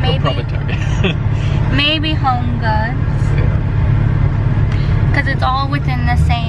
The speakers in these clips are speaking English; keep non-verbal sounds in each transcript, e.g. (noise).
maybe, (laughs) maybe Home Goods, because it's all within the same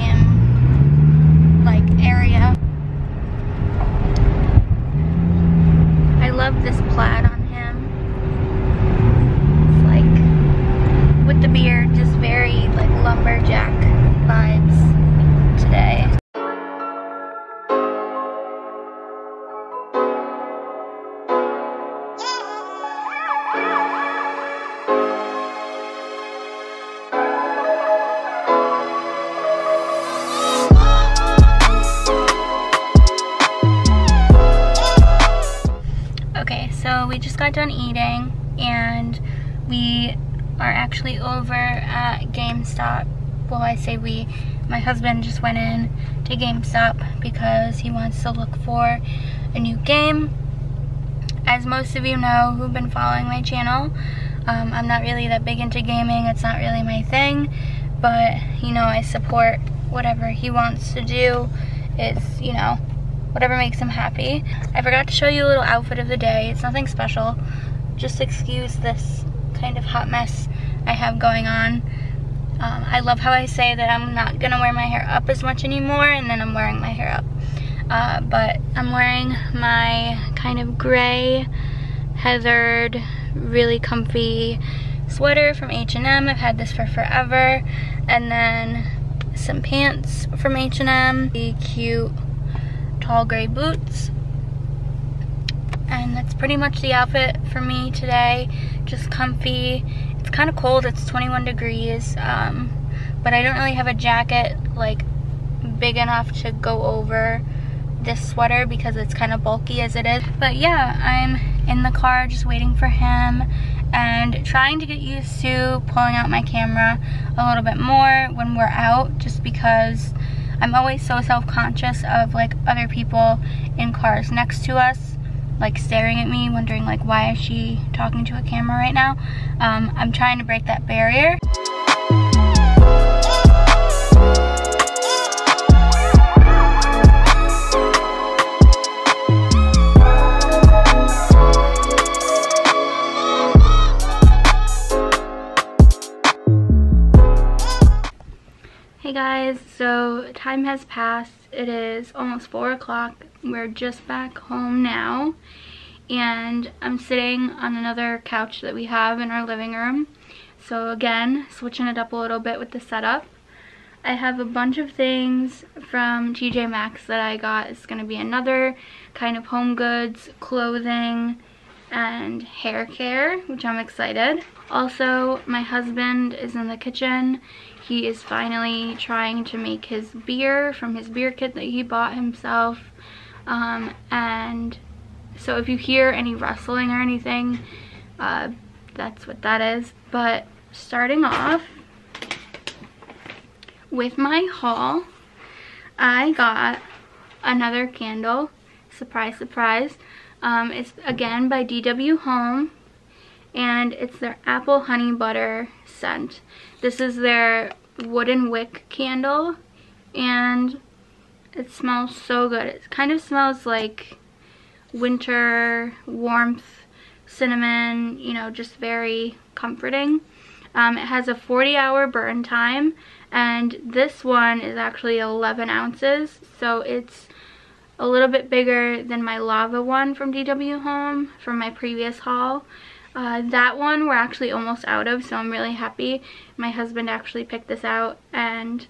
so we just got done eating and we are actually over at GameStop well I say we, my husband just went in to GameStop because he wants to look for a new game. As most of you know who've been following my channel, um, I'm not really that big into gaming, it's not really my thing, but you know, I support whatever he wants to do. It's, you know, whatever makes him happy. I forgot to show you a little outfit of the day. It's nothing special. Just excuse this kind of hot mess I have going on. Um, I love how I say that I'm not gonna wear my hair up as much anymore and then I'm wearing my hair up. Uh, but I'm wearing my kind of gray, heathered, really comfy sweater from H&M. I've had this for forever. And then some pants from H&M. The cute tall gray boots. And that's pretty much the outfit for me today. Just comfy it's kind of cold, it's 21 degrees, um, but I don't really have a jacket like big enough to go over this sweater because it's kind of bulky as it is. But yeah, I'm in the car just waiting for him and trying to get used to pulling out my camera a little bit more when we're out just because I'm always so self-conscious of like other people in cars next to us like staring at me, wondering like why is she talking to a camera right now? Um, I'm trying to break that barrier. Guys, so time has passed. It is almost 4 o'clock we're just back home now and I'm sitting on another couch that we have in our living room. So again, switching it up a little bit with the setup. I have a bunch of things from TJ Maxx that I got. It's going to be another kind of home goods, clothing, and hair care, which I'm excited. Also, my husband is in the kitchen. He is finally trying to make his beer from his beer kit that he bought himself. Um, and so if you hear any rustling or anything, uh, that's what that is. But starting off with my haul, I got another candle. Surprise, surprise. Um, it's again by DW Home and it's their apple honey butter scent. This is their wooden wick candle and it smells so good. It kind of smells like winter warmth, cinnamon, you know, just very comforting. Um, it has a 40 hour burn time and this one is actually 11 ounces so it's a little bit bigger than my lava one from DW Home from my previous haul. Uh, that one we're actually almost out of, so I'm really happy. My husband actually picked this out, and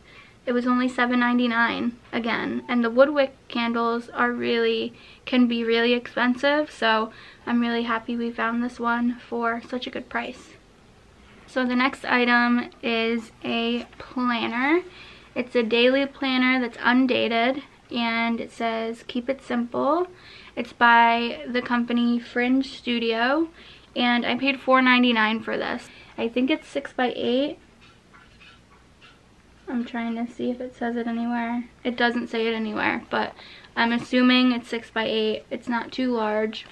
it was only $7.99 again. And the Woodwick candles are really, can be really expensive, so I'm really happy we found this one for such a good price. So the next item is a planner. It's a daily planner that's undated and it says keep it simple. It's by the company Fringe Studio and I paid $4.99 for this. I think it's 6 by 8 I'm trying to see if it says it anywhere. It doesn't say it anywhere, but I'm assuming it's 6 by 8 It's not too large.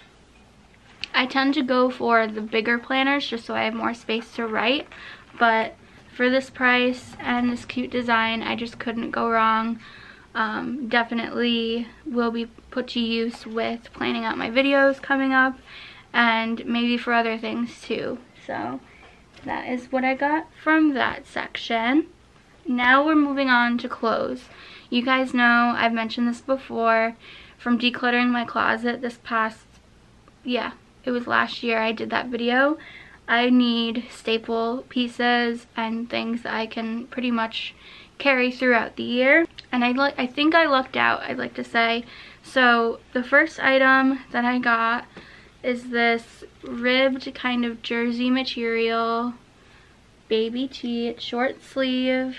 I tend to go for the bigger planners just so I have more space to write, but for this price and this cute design, I just couldn't go wrong. Um, definitely will be put to use with planning out my videos coming up and maybe for other things too. So that is what I got from that section. Now we're moving on to clothes. You guys know I've mentioned this before from decluttering my closet this past, yeah, it was last year I did that video. I need staple pieces and things that I can pretty much carry throughout the year. And I, I think I lucked out, I'd like to say. So the first item that I got is this ribbed kind of jersey material baby tee. It's short sleeve,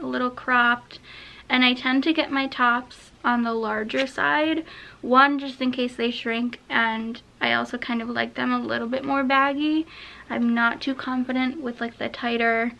a little cropped. And I tend to get my tops on the larger side. One, just in case they shrink, and I also kind of like them a little bit more baggy. I'm not too confident with like the tighter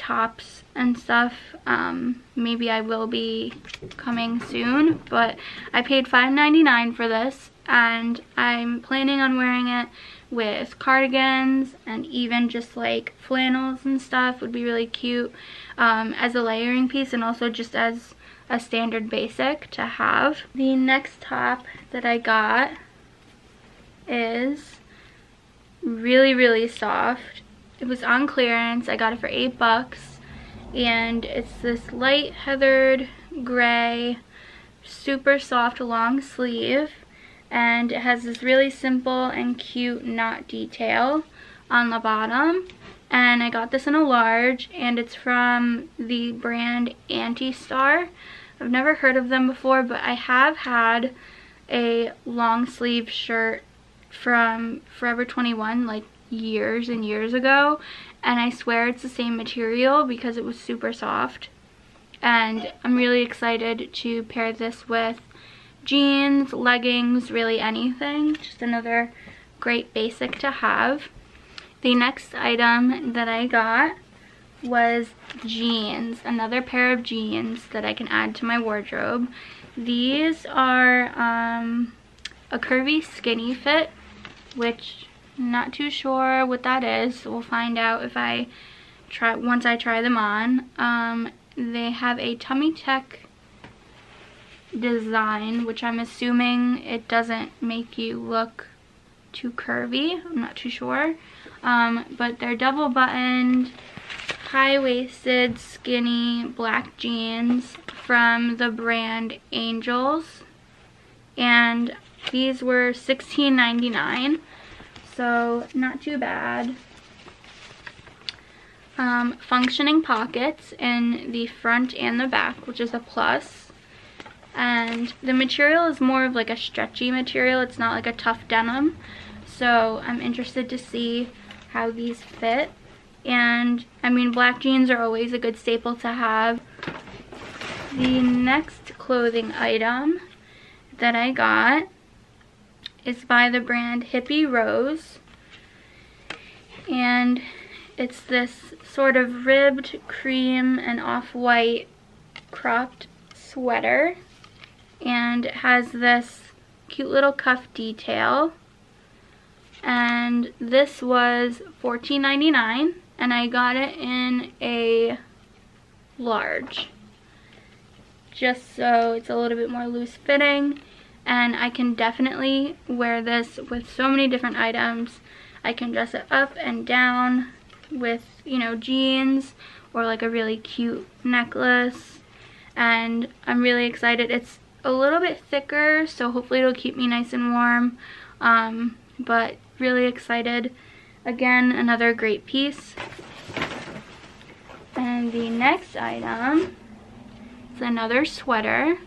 tops and stuff. Um, maybe I will be coming soon, but I paid $5.99 for this and I'm planning on wearing it with cardigans and even just like flannels and stuff would be really cute um, as a layering piece and also just as a standard basic to have. The next top that I got is really, really soft. It was on clearance. I got it for eight bucks. And it's this light heathered gray, super soft long sleeve. And it has this really simple and cute knot detail on the bottom. And I got this in a large and it's from the brand Anti-Star. I've never heard of them before, but I have had a long sleeve shirt from Forever 21 like years and years ago and I swear it's the same material because it was super soft and I'm really excited to pair this with jeans, leggings, really anything. Just another great basic to have. The next item that I got was jeans, another pair of jeans that I can add to my wardrobe. These are um, a curvy skinny fit which not too sure what that is. We'll find out if I try once I try them on. Um, they have a tummy tuck design, which I'm assuming it doesn't make you look too curvy. I'm not too sure. Um, but they're double buttoned, high-waisted, skinny black jeans from the brand Angels. And these were $16.99, so not too bad. Um, functioning pockets in the front and the back, which is a plus. And the material is more of like a stretchy material. It's not like a tough denim. So I'm interested to see how these fit. And I mean, black jeans are always a good staple to have. The next clothing item that I got is by the brand Hippie Rose. And it's this sort of ribbed cream and off-white cropped sweater. And it has this cute little cuff detail. And this was $14.99 and I got it in a large. Just so it's a little bit more loose fitting and I can definitely wear this with so many different items. I can dress it up and down with, you know, jeans or like a really cute necklace and I'm really excited. It's a little bit thicker, so hopefully it'll keep me nice and warm. Um, but really excited. Again, another great piece. And the next item is another sweater.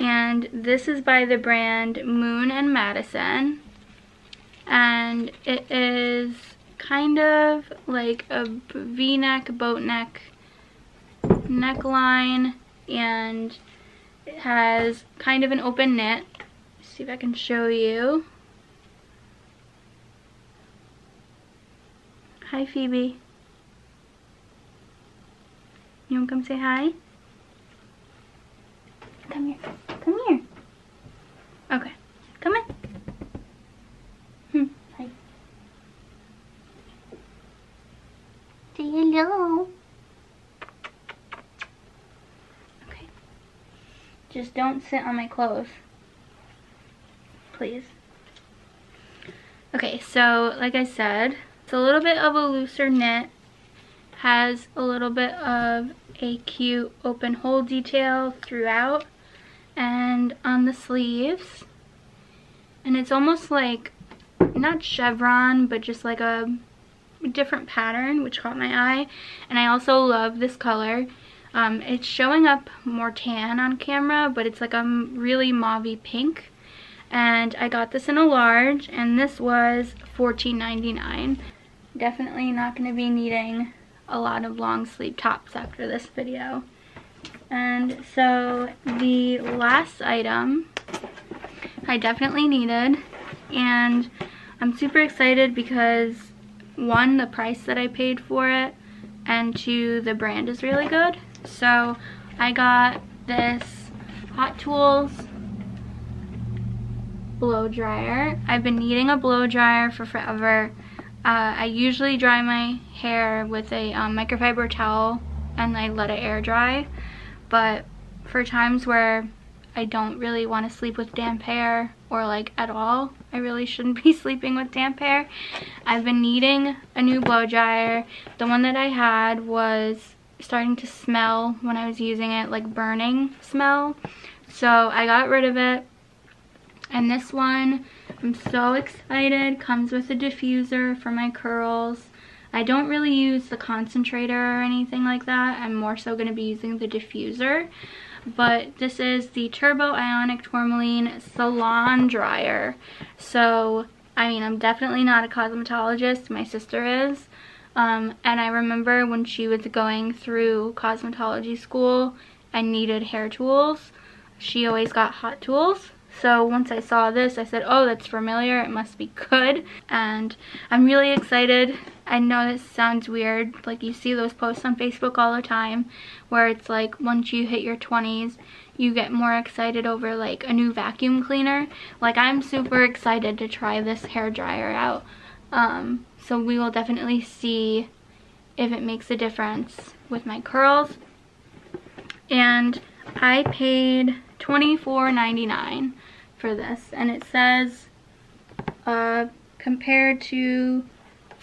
And this is by the brand Moon and Madison. And it is kind of like a v-neck, boat neck neckline. And it has kind of an open knit. Let's see if I can show you. Hi, Phoebe. You wanna come say hi? Come here. Come here. Okay. Come in. Hmm. Hi. Say hello. Okay. Just don't sit on my clothes. Please. Okay, so like I said, it's a little bit of a looser knit has a little bit of a cute open hole detail throughout and on the sleeves. And it's almost like not chevron but just like a different pattern which caught my eye. And I also love this color. Um, it's showing up more tan on camera but it's like a really mauvey pink. And I got this in a large and this was $14.99 definitely not going to be needing a lot of long sleeve tops after this video. And so the last item I definitely needed and I'm super excited because one, the price that I paid for it and two, the brand is really good. So I got this Hot Tools blow dryer. I've been needing a blow dryer for forever uh, I usually dry my hair with a um, microfiber towel and I let it air dry. But for times where I don't really want to sleep with damp hair or like at all, I really shouldn't be (laughs) sleeping with damp hair. I've been needing a new blow dryer. The one that I had was starting to smell when I was using it, like burning smell. So I got rid of it. And this one I'm so excited. Comes with a diffuser for my curls. I don't really use the concentrator or anything like that. I'm more so going to be using the diffuser. But this is the Turbo Ionic Tourmaline Salon Dryer. So, I mean, I'm definitely not a cosmetologist. My sister is. Um, and I remember when she was going through cosmetology school and needed hair tools, she always got hot tools. So once I saw this, I said, oh, that's familiar. It must be good. And I'm really excited. I know this sounds weird. Like you see those posts on Facebook all the time where it's like once you hit your 20s, you get more excited over like a new vacuum cleaner. Like I'm super excited to try this hair dryer out. Um, so we will definitely see if it makes a difference with my curls. And I paid $24.99 for this. And it says uh, compared to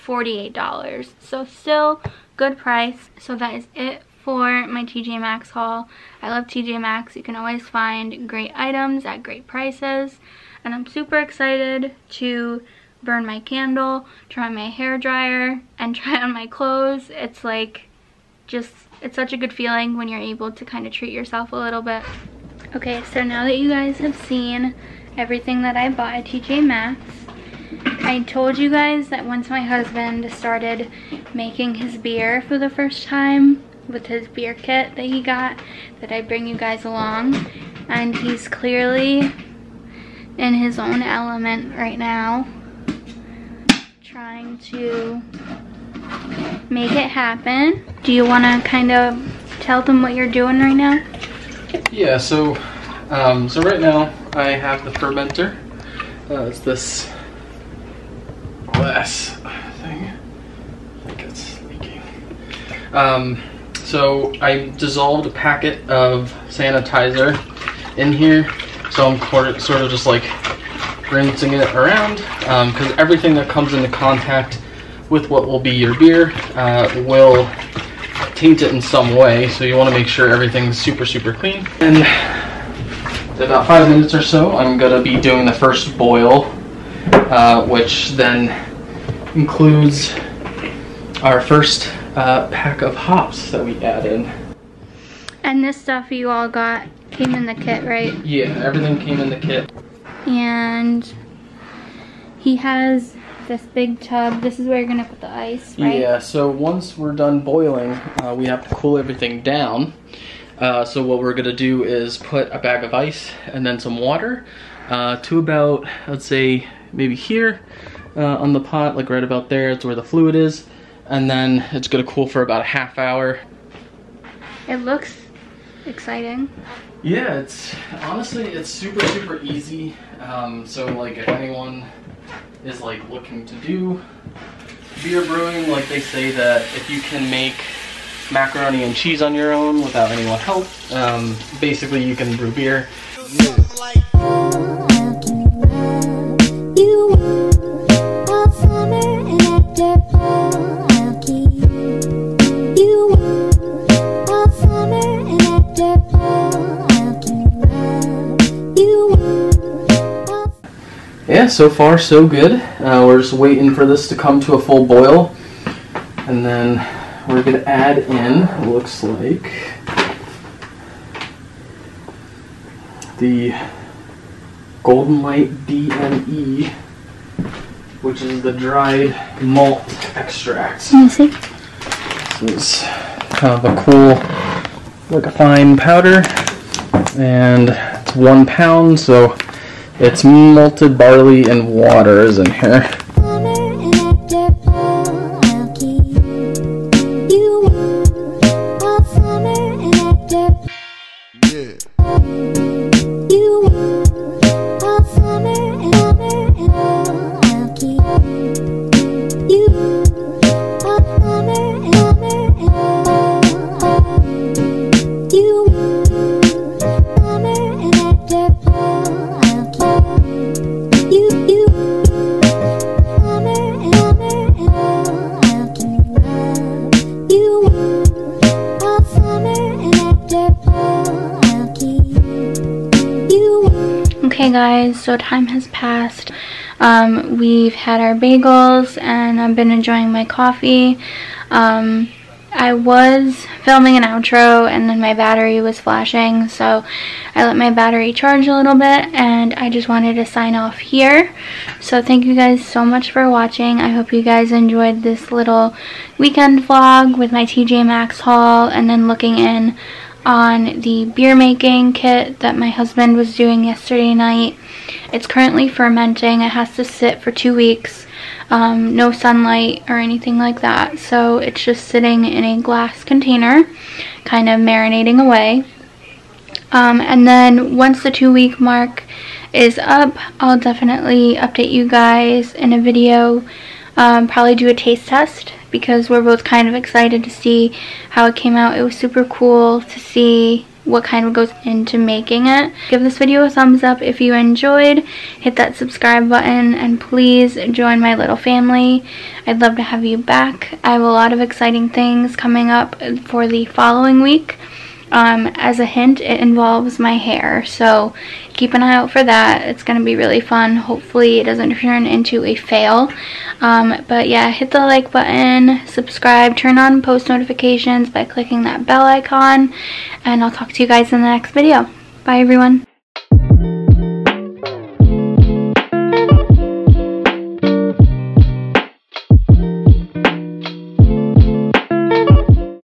$48 so still good price. So that is it for my TJ Maxx haul. I love TJ Maxx. You can always find great items at great prices. And I'm super excited to burn my candle try my hair dryer and (laughs) try on my clothes. It's like just it's such a good feeling when you're able to kind of treat yourself a little bit Okay, so now that you guys have seen everything that I bought at TJ Maxx, I told you guys that once my husband started making his beer for the first time with his beer kit that he got, that I bring you guys along. And he's clearly in his own element right now, trying to make it happen. Do you want to kind of tell them what you're doing right now? Yeah, so um, so right now I have the fermenter. Uh, it's this glass thing. I think it's leaking. Um, so I dissolved a packet of sanitizer in here. So I'm sort of just like rinsing it around because um, everything that comes into contact with what will be your beer uh, will taint it in some way. So you want to make sure everything's super, super clean. And in about five minutes or so, I'm gonna be doing the first boil, uh, which then includes our first uh, pack of hops that we added. And this stuff you all got came in the kit, right? Yeah, everything came in the kit. And he has this big tub. This is where you're gonna put the ice, right? Yeah, so once we're done boiling, uh, we have to cool everything down. Uh, so what we're gonna do is put a bag of ice and then some water uh, to about, let's say, maybe here uh, on the pot, like right about there, it's where the fluid is. And then it's gonna cool for about a half hour. It looks exciting. Yeah, it's honestly it's super super easy. Um, so like if anyone is like looking to do beer brewing, like they say that if you can make macaroni and cheese on your own without anyone help, um, basically you can brew beer. Yeah, so far so good. Uh, we're just waiting for this to come to a full boil. And then we're gonna add in, looks like, the Golden Light DME, which is the dried malt extract. Let me see. This is kind of a cool, like a fine powder, and it's one pound, so it's malted barley and water is in here. Guys, so time has passed. Um, we've had our bagels and I've been enjoying my coffee. Um, I was filming an outro and then my battery was flashing so I let my battery charge a little bit and I just wanted to sign off here. So thank you guys so much for watching. I hope you guys enjoyed this little weekend vlog with my TJ Maxx haul and then looking in on the beer making kit that my husband was doing yesterday night. It's currently fermenting. It has to sit for two weeks. Um, no sunlight or anything like that. So it's just sitting in a glass container, kind of marinating away. Um, and then once the two week mark is up, I'll definitely update you guys in a video. Um, probably do a taste test because we're both kind of excited to see how it came out. It was super cool to see what kind of goes into making it. Give this video a thumbs up if you enjoyed. Hit that subscribe button and please join my little family. I'd love to have you back. I have a lot of exciting things coming up for the following week. Um, as a hint, it involves my hair, so keep an eye out for that. It's going to be really fun. Hopefully it doesn't turn into a fail. Um, but yeah, hit the like button, subscribe, turn on post notifications by clicking that bell icon, and I'll talk to you guys in the next video. Bye everyone.